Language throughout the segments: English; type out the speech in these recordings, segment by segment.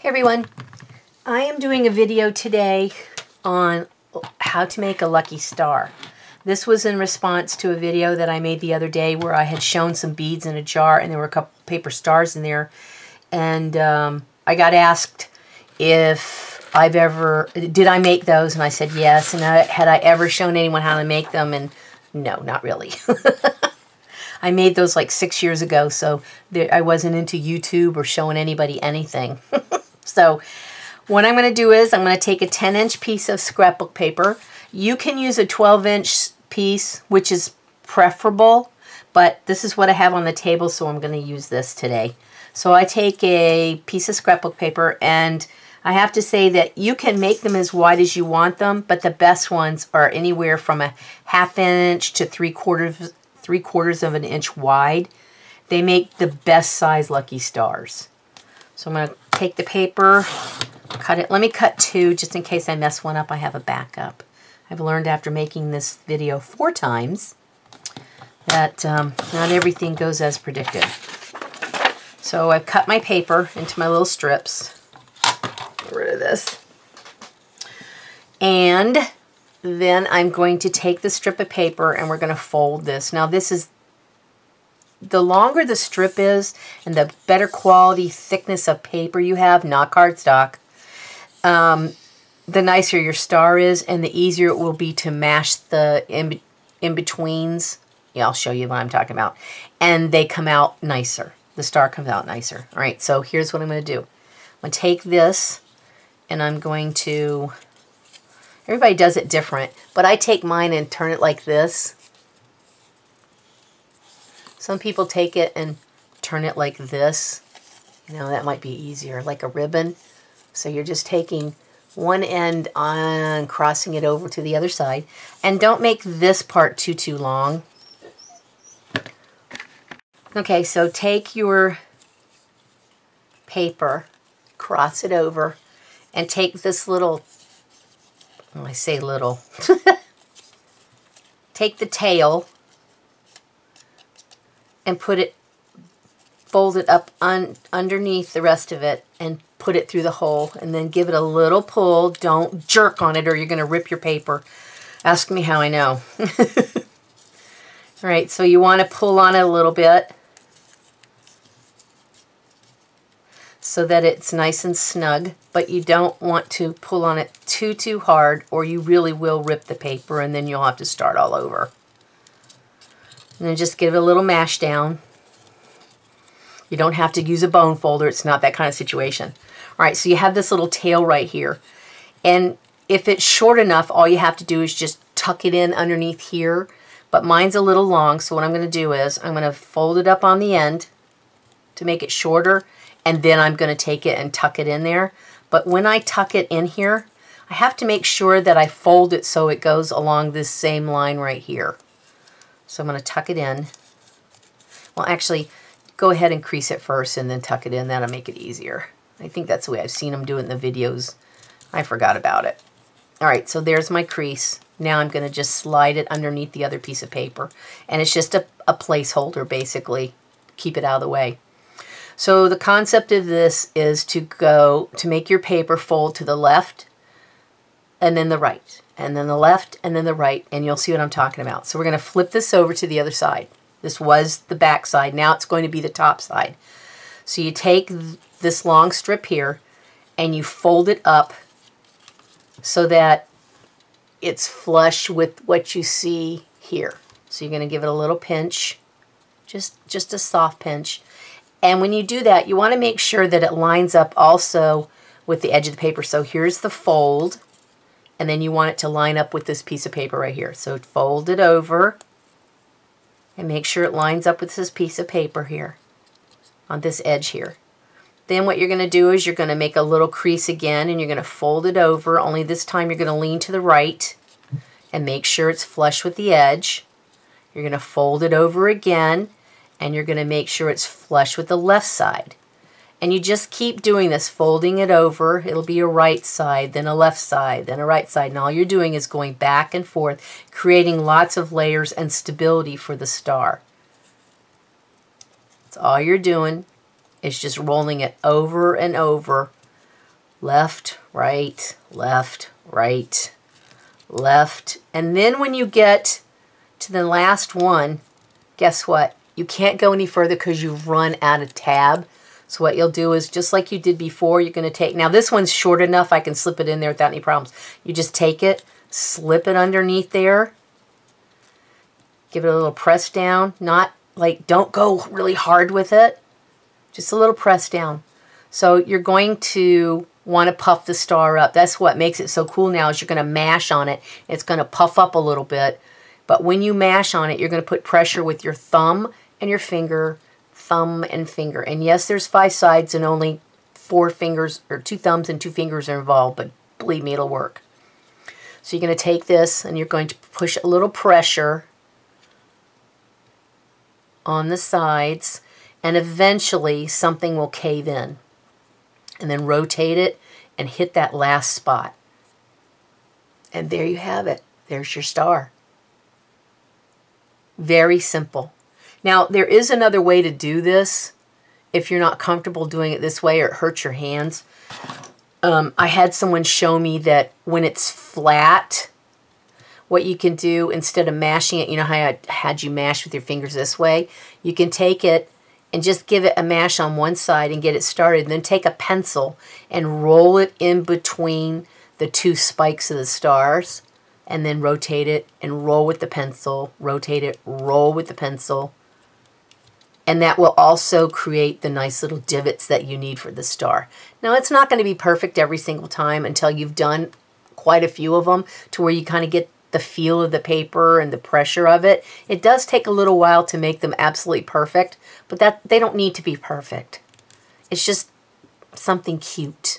Hey everyone, I am doing a video today on how to make a lucky star. This was in response to a video that I made the other day where I had shown some beads in a jar and there were a couple paper stars in there. And um, I got asked if I've ever, did I make those? And I said yes. And I, had I ever shown anyone how to make them? And no, not really. I made those like six years ago, so I wasn't into YouTube or showing anybody anything. So what I'm going to do is I'm going to take a 10 inch piece of scrapbook paper. You can use a 12 inch piece, which is preferable, but this is what I have on the table, so I'm going to use this today. So I take a piece of scrapbook paper and I have to say that you can make them as wide as you want them, but the best ones are anywhere from a half inch to three quarters, three quarters of an inch wide. They make the best size Lucky Stars. So I'm going to take the paper, cut it. Let me cut two just in case I mess one up. I have a backup. I've learned after making this video four times that um, not everything goes as predicted. So I've cut my paper into my little strips. Get rid of this. And then I'm going to take the strip of paper and we're going to fold this. Now this is the longer the strip is and the better quality thickness of paper you have, not cardstock, um, the nicer your star is and the easier it will be to mash the in, in betweens. Yeah, I'll show you what I'm talking about. And they come out nicer. The star comes out nicer. All right, so here's what I'm going to do. I'm going to take this and I'm going to, everybody does it different, but I take mine and turn it like this some people take it and turn it like this. You know, that might be easier, like a ribbon. So you're just taking one end on, crossing it over to the other side. And don't make this part too, too long. Okay, so take your paper, cross it over, and take this little, well, I say little, take the tail and put it, fold it up un, underneath the rest of it and put it through the hole and then give it a little pull. Don't jerk on it or you're going to rip your paper. Ask me how I know. All right, so you want to pull on it a little bit so that it's nice and snug, but you don't want to pull on it too, too hard or you really will rip the paper and then you'll have to start all over. And then just give it a little mash down. You don't have to use a bone folder. It's not that kind of situation. All right, so you have this little tail right here. And if it's short enough, all you have to do is just tuck it in underneath here. But mine's a little long, so what I'm going to do is I'm going to fold it up on the end to make it shorter, and then I'm going to take it and tuck it in there. But when I tuck it in here, I have to make sure that I fold it so it goes along this same line right here. So I'm going to tuck it in. Well, actually, go ahead and crease it first and then tuck it in. That'll make it easier. I think that's the way I've seen them do it in the videos. I forgot about it. All right, so there's my crease. Now I'm going to just slide it underneath the other piece of paper. And it's just a, a placeholder, basically. Keep it out of the way. So the concept of this is to go, to make your paper fold to the left and then the right and then the left, and then the right, and you'll see what I'm talking about. So we're going to flip this over to the other side. This was the back side. Now it's going to be the top side. So you take this long strip here, and you fold it up so that it's flush with what you see here. So you're going to give it a little pinch, just, just a soft pinch. And when you do that, you want to make sure that it lines up also with the edge of the paper. So here's the fold and then you want it to line up with this piece of paper right here. So fold it over and make sure it lines up with this piece of paper here on this edge here. Then what you're going to do is you're going to make a little crease again and you're going to fold it over, only this time you're going to lean to the right and make sure it's flush with the edge. You're going to fold it over again and you're going to make sure it's flush with the left side. And you just keep doing this, folding it over. It'll be a right side, then a left side, then a right side. And all you're doing is going back and forth, creating lots of layers and stability for the star. That's all you're doing is just rolling it over and over left, right, left, right, left. And then when you get to the last one, guess what? You can't go any further because you've run out of tab. So what you'll do is just like you did before, you're going to take, now this one's short enough, I can slip it in there without any problems. You just take it, slip it underneath there, give it a little press down, not like, don't go really hard with it, just a little press down. So you're going to want to puff the star up. That's what makes it so cool now is you're going to mash on it. It's going to puff up a little bit. But when you mash on it, you're going to put pressure with your thumb and your finger, thumb and finger. And yes, there's five sides and only four fingers or two thumbs and two fingers are involved, but believe me, it'll work. So you're going to take this and you're going to push a little pressure on the sides and eventually something will cave in and then rotate it and hit that last spot. And there you have it. There's your star. Very simple. Now, there is another way to do this if you're not comfortable doing it this way or it hurts your hands. Um, I had someone show me that when it's flat, what you can do instead of mashing it, you know how I had you mash with your fingers this way? You can take it and just give it a mash on one side and get it started. And then take a pencil and roll it in between the two spikes of the stars and then rotate it and roll with the pencil, rotate it, roll with the pencil. And that will also create the nice little divots that you need for the star. Now, it's not going to be perfect every single time until you've done quite a few of them to where you kind of get the feel of the paper and the pressure of it. It does take a little while to make them absolutely perfect, but that they don't need to be perfect. It's just something cute.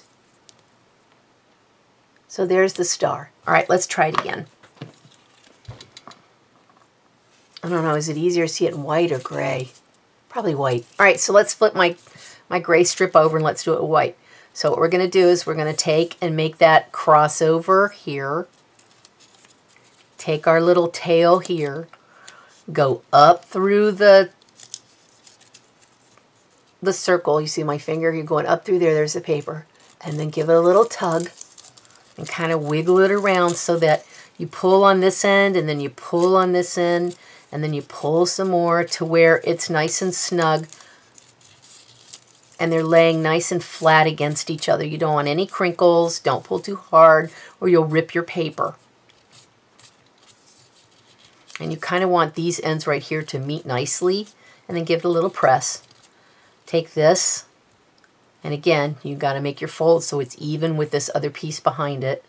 So there's the star. All right, let's try it again. I don't know, is it easier to see it in white or gray? Probably white. All right, so let's flip my, my gray strip over and let's do it white. So what we're going to do is we're going to take and make that crossover here take our little tail here, go up through the the circle. You see my finger? You're going up through there. There's the paper. And then give it a little tug and kind of wiggle it around so that you pull on this end and then you pull on this end and then you pull some more to where it's nice and snug and they're laying nice and flat against each other. You don't want any crinkles. Don't pull too hard or you'll rip your paper. And you kind of want these ends right here to meet nicely and then give it a little press. Take this, and again, you've got to make your fold so it's even with this other piece behind it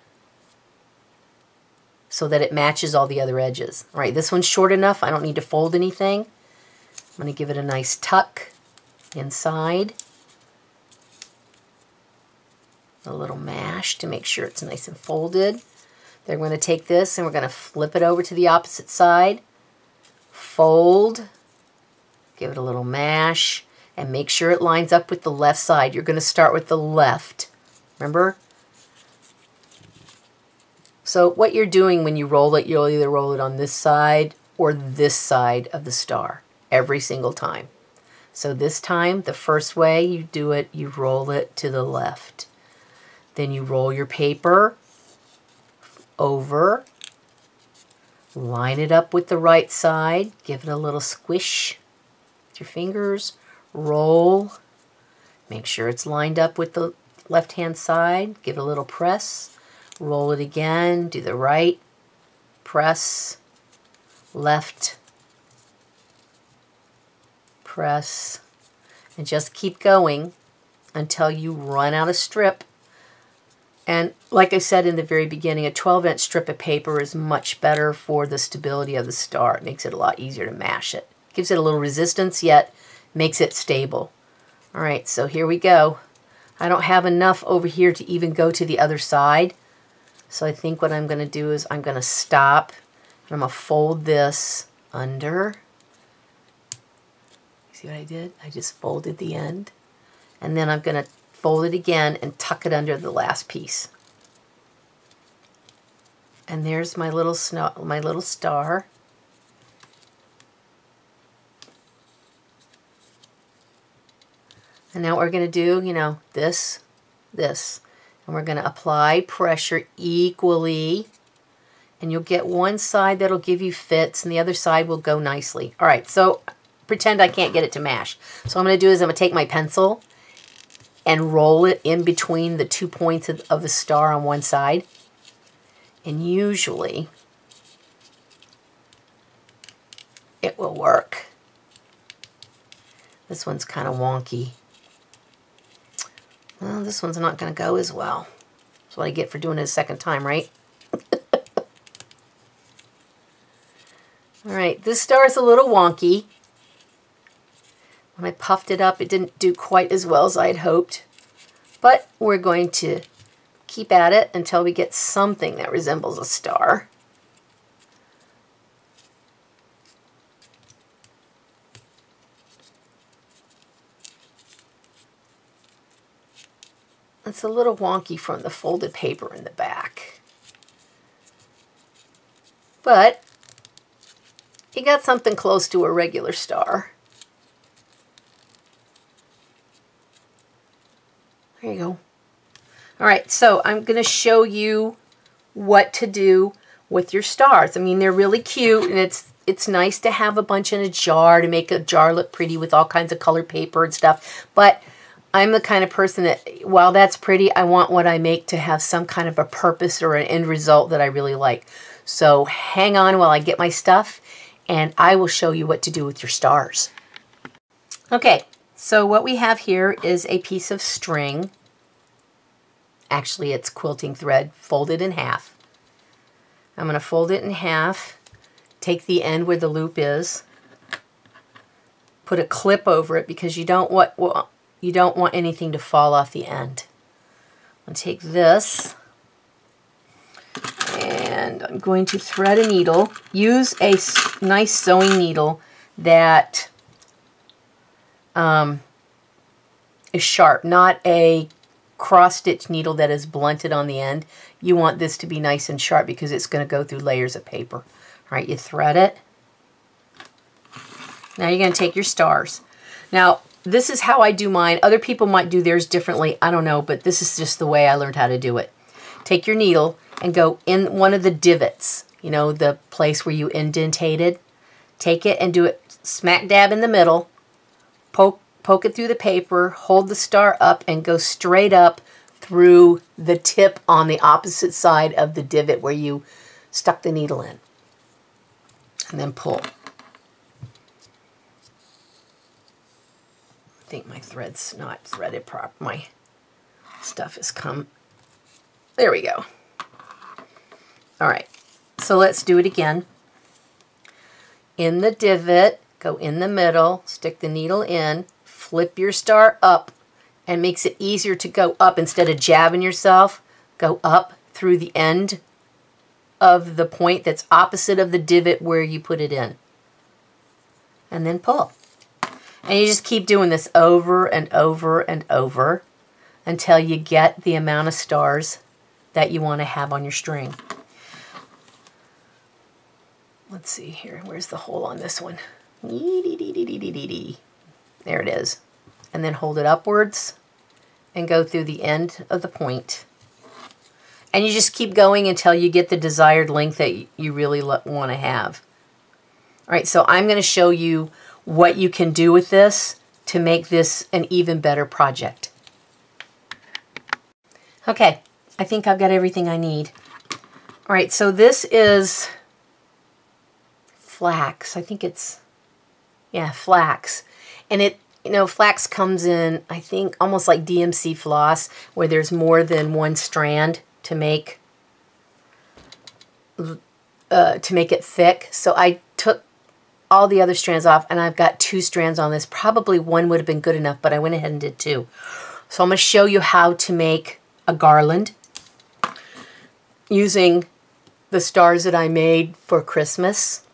so that it matches all the other edges. All right, this one's short enough. I don't need to fold anything. I'm going to give it a nice tuck inside. A little mash to make sure it's nice and folded. Then we're going to take this and we're going to flip it over to the opposite side, fold, give it a little mash, and make sure it lines up with the left side. You're going to start with the left. Remember? So what you're doing when you roll it, you'll either roll it on this side or this side of the star every single time. So this time, the first way you do it, you roll it to the left. Then you roll your paper over, line it up with the right side, give it a little squish with your fingers, roll, make sure it's lined up with the left hand side, give it a little press, roll it again, do the right, press, left, press, and just keep going until you run out of strip and like I said in the very beginning, a 12 inch strip of paper is much better for the stability of the star. It makes it a lot easier to mash it. Gives it a little resistance, yet makes it stable. All right, so here we go. I don't have enough over here to even go to the other side. So I think what I'm going to do is I'm going to stop. And I'm going to fold this under. See what I did? I just folded the end. And then I'm going to fold it again and tuck it under the last piece. And there's my little snow, my little star. And now what we're going to do, you know, this, this. And we're going to apply pressure equally. And you'll get one side that'll give you fits and the other side will go nicely. All right, so pretend I can't get it to mash. So I'm going to do is I'm going to take my pencil and roll it in between the two points of, of the star on one side. And usually it will work. This one's kind of wonky. Well, this one's not going to go as well. That's what I get for doing it a second time, right? All right, this star is a little wonky. When I puffed it up, it didn't do quite as well as I had hoped. But we're going to keep at it until we get something that resembles a star. It's a little wonky from the folded paper in the back. But you got something close to a regular star. There you go. All right, so I'm going to show you what to do with your stars. I mean, they're really cute, and it's it's nice to have a bunch in a jar to make a jar look pretty with all kinds of colored paper and stuff. But I'm the kind of person that, while that's pretty, I want what I make to have some kind of a purpose or an end result that I really like. So hang on while I get my stuff, and I will show you what to do with your stars. Okay, so what we have here is a piece of string. Actually, it's quilting thread folded in half. I'm going to fold it in half, take the end where the loop is, put a clip over it because you don't want well, you don't want anything to fall off the end. I'm going to take this and I'm going to thread a needle. Use a nice sewing needle that um, is sharp, not a cross-stitch needle that is blunted on the end. You want this to be nice and sharp because it's going to go through layers of paper. All right, you thread it. Now you're going to take your stars. Now, this is how I do mine. Other people might do theirs differently. I don't know, but this is just the way I learned how to do it. Take your needle and go in one of the divots, you know, the place where you indentated. Take it and do it smack dab in the middle. Poke, poke it through the paper, hold the star up, and go straight up through the tip on the opposite side of the divot where you stuck the needle in. And then pull. Think my thread's not threaded proper. My stuff has come. There we go. All right, so let's do it again. In the divot, go in the middle, stick the needle in, flip your star up, and makes it easier to go up instead of jabbing yourself. Go up through the end of the point that's opposite of the divot where you put it in. And then pull. And you just keep doing this over and over and over until you get the amount of stars that you want to have on your string. Let's see here. Where's the hole on this one? There it is. And then hold it upwards and go through the end of the point. And you just keep going until you get the desired length that you really want to have. All right, so I'm going to show you what you can do with this to make this an even better project. Okay, I think I've got everything I need. All right, so this is flax. I think it's, yeah, flax. And it, you know, flax comes in, I think, almost like DMC floss, where there's more than one strand to make uh, to make it thick. So I all the other strands off, and I've got two strands on this. Probably one would have been good enough, but I went ahead and did two. So I'm going to show you how to make a garland using the stars that I made for Christmas.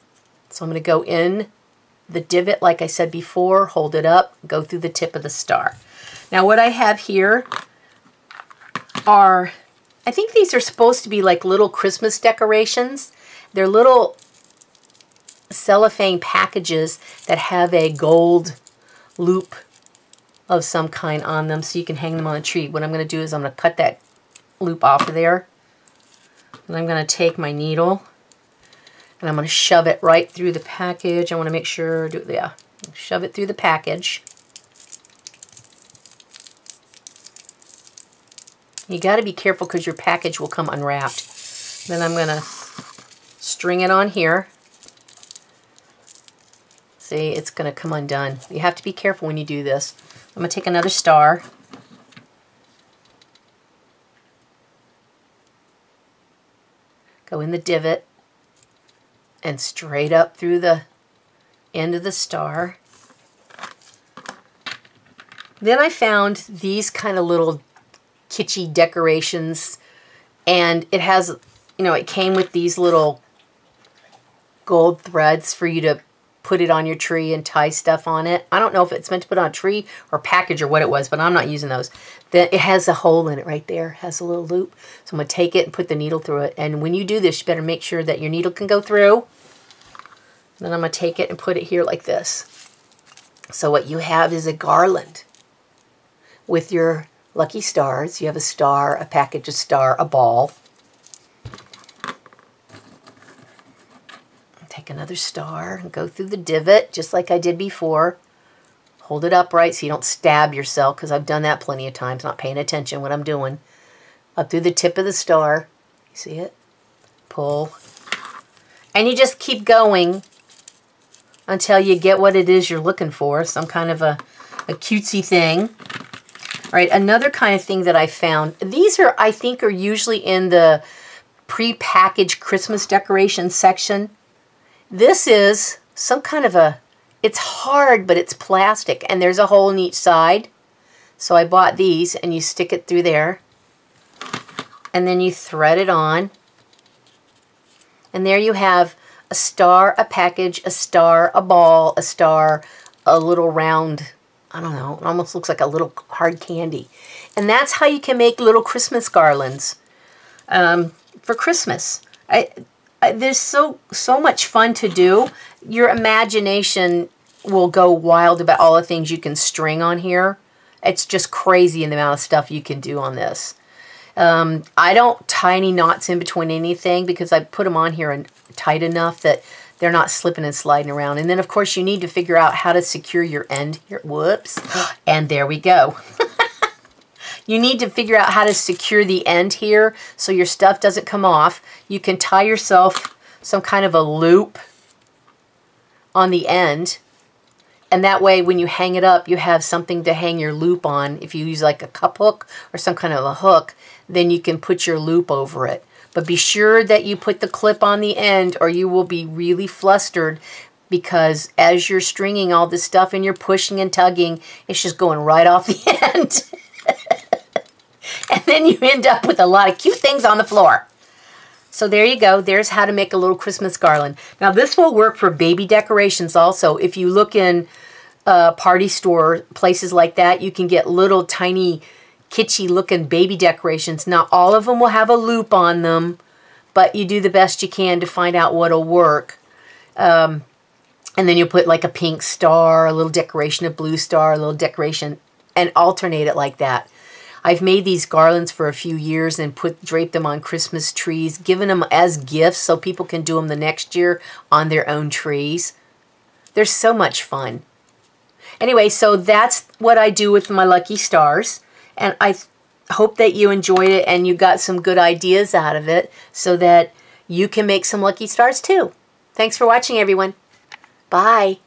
So I'm going to go in the divot, like I said before, hold it up, go through the tip of the star. Now what I have here are, I think these are supposed to be like little Christmas decorations. They're little cellophane packages that have a gold loop of some kind on them so you can hang them on a tree. What I'm going to do is I'm going to cut that loop off of there. And I'm going to take my needle and I'm going to shove it right through the package. I want to make sure, do, yeah, shove it through the package. You got to be careful because your package will come unwrapped. Then I'm going to string it on here. See, it's going to come undone. You have to be careful when you do this. I'm going to take another star. Go in the divot and straight up through the end of the star. Then I found these kind of little kitschy decorations and it has, you know, it came with these little gold threads for you to put it on your tree and tie stuff on it. I don't know if it's meant to put on a tree or package or what it was, but I'm not using those. Then it has a hole in it right there, has a little loop. So I'm going to take it and put the needle through it. And when you do this, you better make sure that your needle can go through. Then I'm going to take it and put it here like this. So what you have is a garland with your lucky stars. You have a star, a package, a star, a ball. Take another star and go through the divot just like I did before. Hold it upright so you don't stab yourself because I've done that plenty of times, not paying attention what I'm doing. Up through the tip of the star. You see it? Pull. And you just keep going until you get what it is you're looking for, some kind of a, a cutesy thing. All right, another kind of thing that I found, these are, I think, are usually in the pre-packaged Christmas decoration section. This is some kind of a, it's hard, but it's plastic, and there's a hole in each side. So I bought these, and you stick it through there, and then you thread it on. And there you have a star, a package, a star, a ball, a star, a little round I don't know, it almost looks like a little hard candy. And that's how you can make little Christmas garlands um, for Christmas. I, I, there's so, so much fun to do. Your imagination will go wild about all the things you can string on here. It's just crazy in the amount of stuff you can do on this. Um, I don't tie any knots in between anything because I put them on here and tight enough that they're not slipping and sliding around. And then, of course, you need to figure out how to secure your end here. Whoops. And there we go. You need to figure out how to secure the end here so your stuff doesn't come off. You can tie yourself some kind of a loop on the end. And that way, when you hang it up, you have something to hang your loop on. If you use like a cup hook or some kind of a hook, then you can put your loop over it. But be sure that you put the clip on the end or you will be really flustered because as you're stringing all this stuff and you're pushing and tugging, it's just going right off the end. And then you end up with a lot of cute things on the floor. So there you go. There's how to make a little Christmas garland. Now this will work for baby decorations also. If you look in uh, party store, places like that, you can get little tiny kitschy looking baby decorations. Not all of them will have a loop on them, but you do the best you can to find out what'll work. Um, and then you'll put like a pink star, a little decoration, a blue star, a little decoration, and alternate it like that. I've made these garlands for a few years and put draped them on Christmas trees, given them as gifts so people can do them the next year on their own trees. They're so much fun. Anyway, so that's what I do with my lucky stars. And I hope that you enjoyed it and you got some good ideas out of it so that you can make some lucky stars too. Thanks for watching, everyone. Bye.